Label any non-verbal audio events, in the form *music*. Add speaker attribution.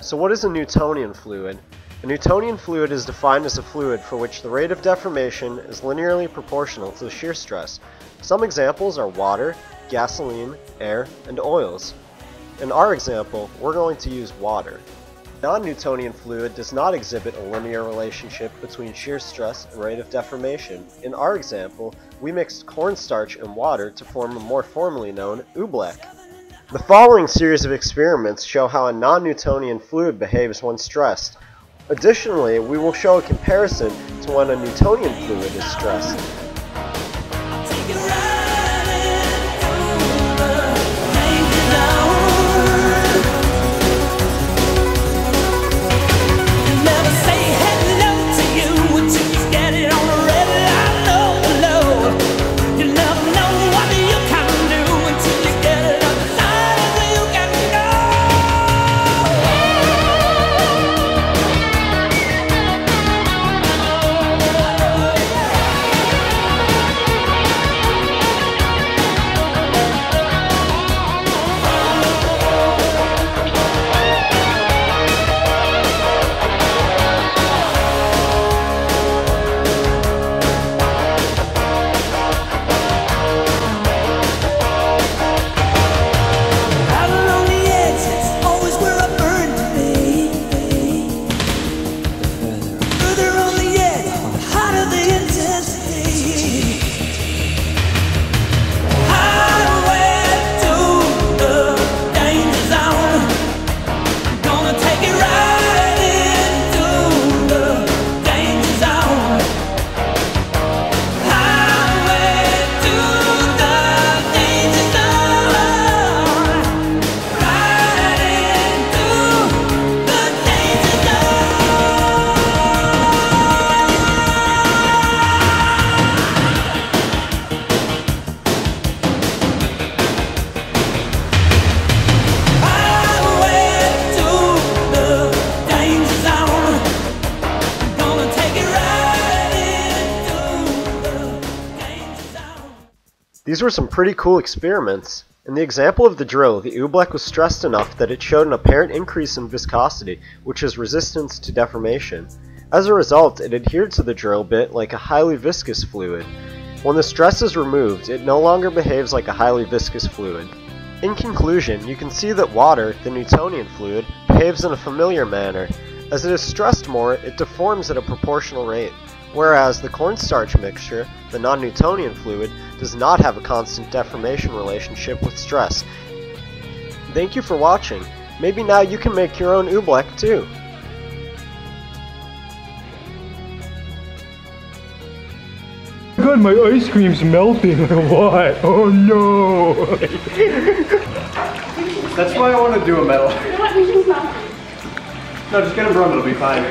Speaker 1: So what is a Newtonian fluid? A Newtonian fluid is defined as a fluid for which the rate of deformation is linearly proportional to the shear stress. Some examples are water, gasoline, air, and oils. In our example, we're going to use water. Non-Newtonian fluid does not exhibit a linear relationship between shear stress and rate of deformation. In our example, we mixed cornstarch and water to form a more formally known oobleck. The following series of experiments show how a non-Newtonian fluid behaves when stressed. Additionally, we will show a comparison to when a Newtonian fluid is stressed. These were some pretty cool experiments. In the example of the drill, the oobleck was stressed enough that it showed an apparent increase in viscosity, which is resistance to deformation. As a result, it adhered to the drill bit like a highly viscous fluid. When the stress is removed, it no longer behaves like a highly viscous fluid. In conclusion, you can see that water, the Newtonian fluid, behaves in a familiar manner. As it is stressed more, it deforms at a proportional rate whereas the cornstarch mixture, the non-Newtonian fluid, does not have a constant deformation relationship with stress. Thank you for watching. Maybe now you can make your own oobleck too.
Speaker 2: God, my ice cream's melting *laughs* what? Oh no!
Speaker 3: That's why I want to do a metal. no, just get a broom, it'll be fine.